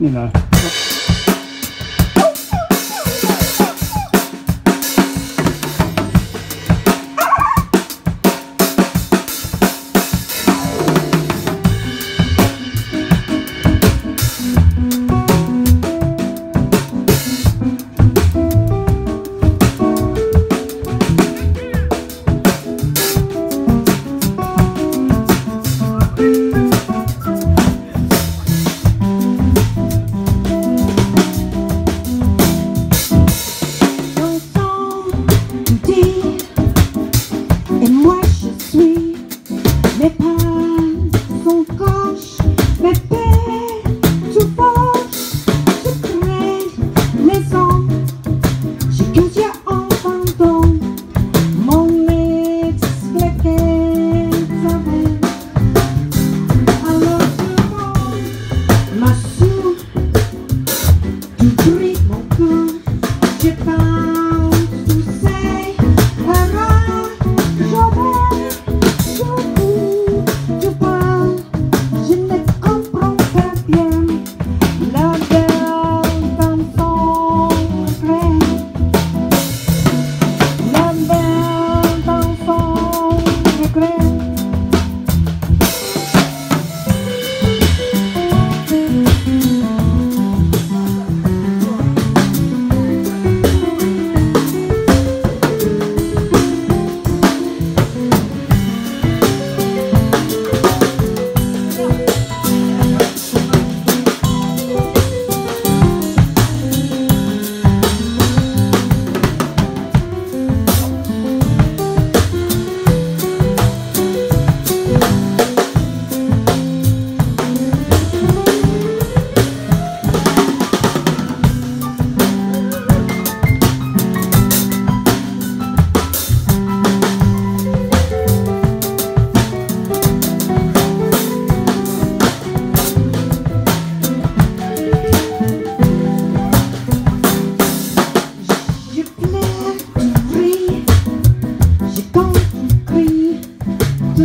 you know.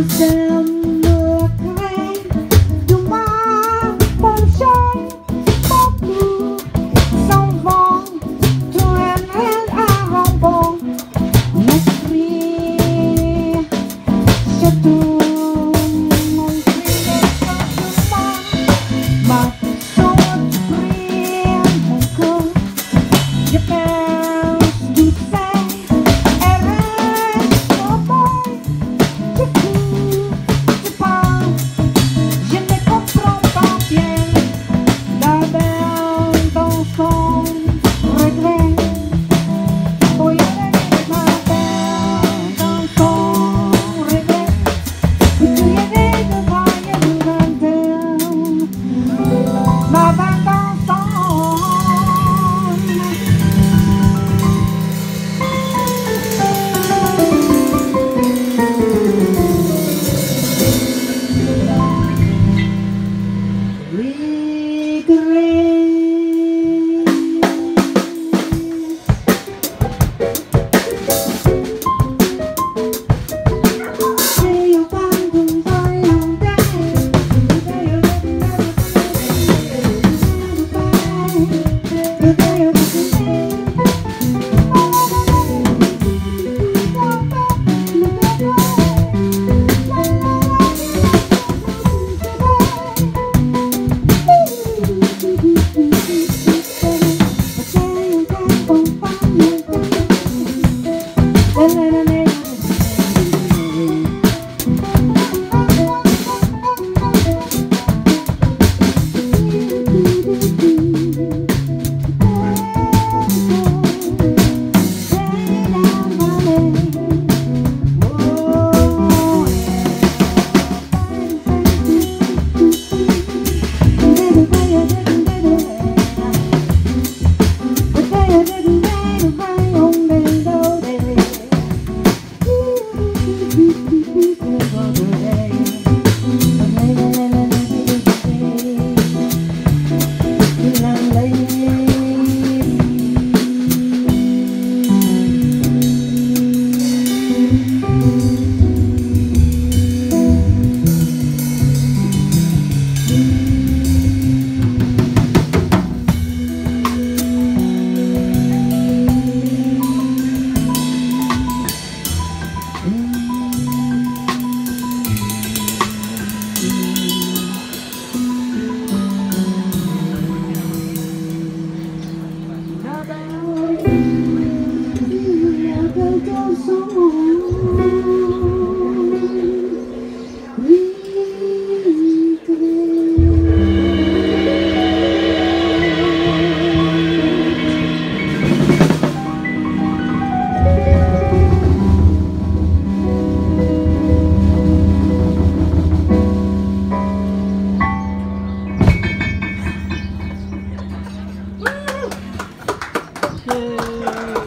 Tout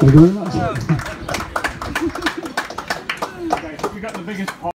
Mm-hmm.